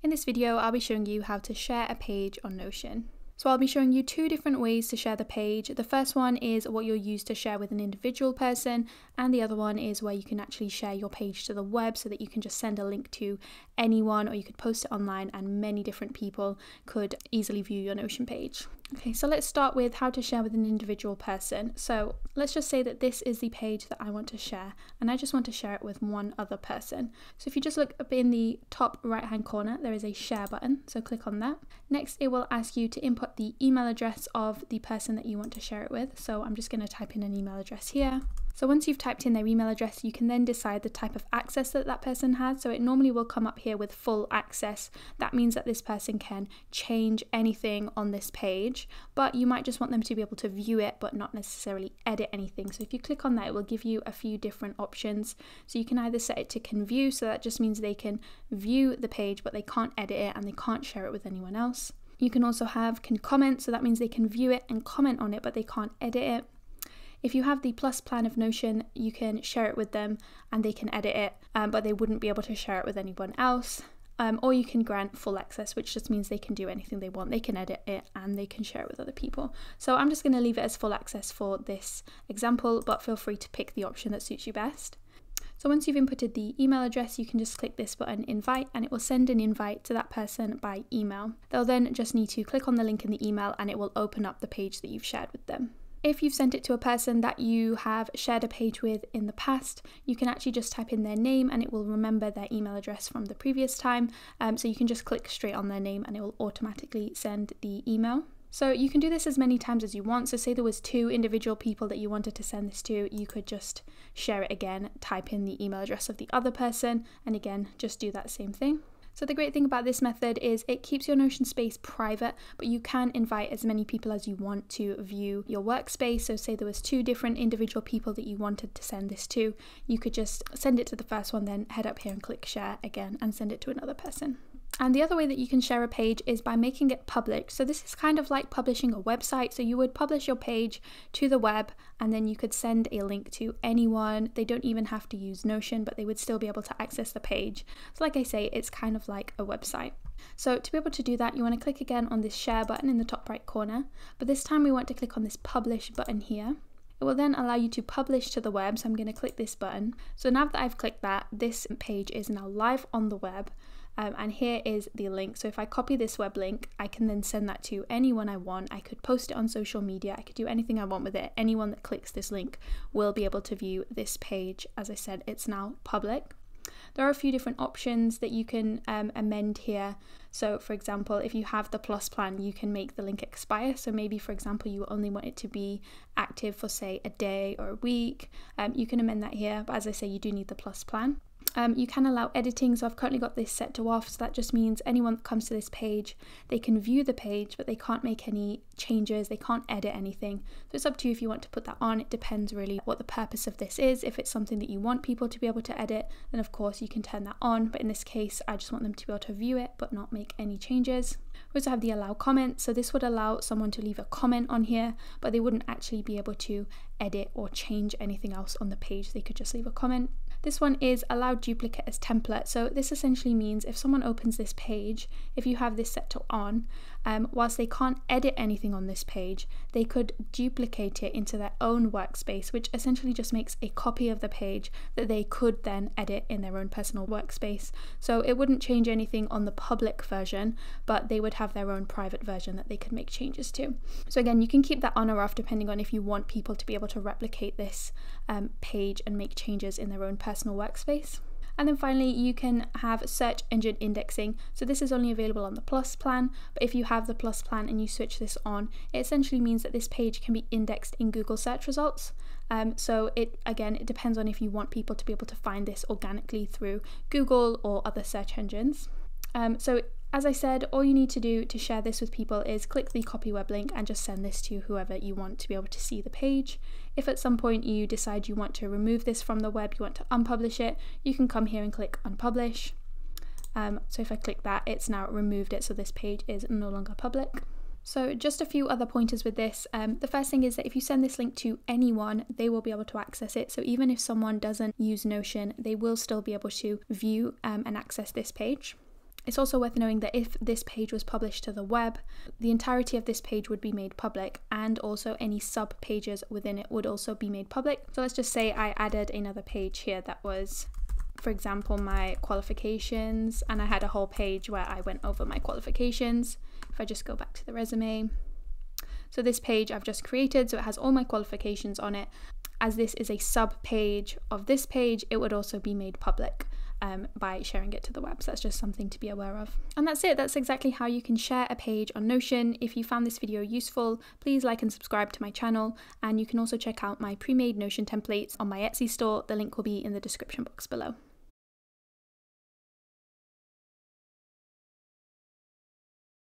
In this video, I'll be showing you how to share a page on Notion. So I'll be showing you two different ways to share the page. The first one is what you'll use to share with an individual person, and the other one is where you can actually share your page to the web so that you can just send a link to anyone or you could post it online and many different people could easily view your Notion page. Okay, so let's start with how to share with an individual person. So let's just say that this is the page that I want to share and I just want to share it with one other person. So if you just look up in the top right hand corner, there is a share button. So click on that. Next, it will ask you to input the email address of the person that you want to share it with. So I'm just going to type in an email address here. So once you've typed in their email address, you can then decide the type of access that that person has. So it normally will come up here with full access. That means that this person can change anything on this page, but you might just want them to be able to view it, but not necessarily edit anything. So if you click on that, it will give you a few different options. So you can either set it to can view, so that just means they can view the page, but they can't edit it and they can't share it with anyone else. You can also have can comment, so that means they can view it and comment on it, but they can't edit it. If you have the plus plan of Notion, you can share it with them and they can edit it, um, but they wouldn't be able to share it with anyone else. Um, or you can grant full access, which just means they can do anything they want. They can edit it and they can share it with other people. So I'm just going to leave it as full access for this example, but feel free to pick the option that suits you best. So once you've inputted the email address, you can just click this button invite and it will send an invite to that person by email. They'll then just need to click on the link in the email and it will open up the page that you've shared with them. If you've sent it to a person that you have shared a page with in the past, you can actually just type in their name and it will remember their email address from the previous time. Um, so you can just click straight on their name and it will automatically send the email. So you can do this as many times as you want. So say there was two individual people that you wanted to send this to, you could just share it again, type in the email address of the other person, and again, just do that same thing. So the great thing about this method is it keeps your Notion space private, but you can invite as many people as you want to view your workspace. So say there was two different individual people that you wanted to send this to, you could just send it to the first one, then head up here and click share again and send it to another person. And the other way that you can share a page is by making it public. So this is kind of like publishing a website. So you would publish your page to the web and then you could send a link to anyone. They don't even have to use Notion, but they would still be able to access the page. So like I say, it's kind of like a website. So to be able to do that, you want to click again on this share button in the top right corner, but this time we want to click on this publish button here. It will then allow you to publish to the web, so I'm going to click this button. So now that I've clicked that, this page is now live on the web. Um, and here is the link. So if I copy this web link, I can then send that to anyone I want. I could post it on social media. I could do anything I want with it. Anyone that clicks this link will be able to view this page. As I said, it's now public. There are a few different options that you can um, amend here. So, for example, if you have the plus plan, you can make the link expire. So, maybe, for example, you only want it to be active for, say, a day or a week. Um, you can amend that here. But as I say, you do need the plus plan. Um, you can allow editing, so I've currently got this set to off, so that just means anyone that comes to this page, they can view the page, but they can't make any changes, they can't edit anything. So it's up to you if you want to put that on. It depends really what the purpose of this is. If it's something that you want people to be able to edit, then of course you can turn that on, but in this case, I just want them to be able to view it, but not make any changes. We also have the allow comment, so this would allow someone to leave a comment on here, but they wouldn't actually be able to edit or change anything else on the page. They could just leave a comment. This one is allow duplicate as template. So this essentially means if someone opens this page, if you have this set to on, um, whilst they can't edit anything on this page, they could duplicate it into their own workspace, which essentially just makes a copy of the page that they could then edit in their own personal workspace. So it wouldn't change anything on the public version, but they would have their own private version that they could make changes to. So again, you can keep that on or off depending on if you want people to be able to replicate this um, page and make changes in their own personal workspace. And then finally, you can have search engine indexing. So this is only available on the Plus plan, but if you have the Plus plan and you switch this on, it essentially means that this page can be indexed in Google search results. Um, so it again, it depends on if you want people to be able to find this organically through Google or other search engines. Um, so as I said, all you need to do to share this with people is click the copy web link and just send this to whoever you want to be able to see the page. If at some point you decide you want to remove this from the web, you want to unpublish it, you can come here and click unpublish. Um, so if I click that, it's now removed it, so this page is no longer public. So just a few other pointers with this. Um, the first thing is that if you send this link to anyone, they will be able to access it. So even if someone doesn't use Notion, they will still be able to view um, and access this page. It's also worth knowing that if this page was published to the web, the entirety of this page would be made public and also any sub pages within it would also be made public. So let's just say I added another page here that was for example, my qualifications, and I had a whole page where I went over my qualifications. If I just go back to the resume, so this page I've just created, so it has all my qualifications on it. As this is a sub page of this page, it would also be made public um, by sharing it to the web. So that's just something to be aware of. And that's it. That's exactly how you can share a page on Notion. If you found this video useful, please like and subscribe to my channel. And you can also check out my pre-made Notion templates on my Etsy store. The link will be in the description box below.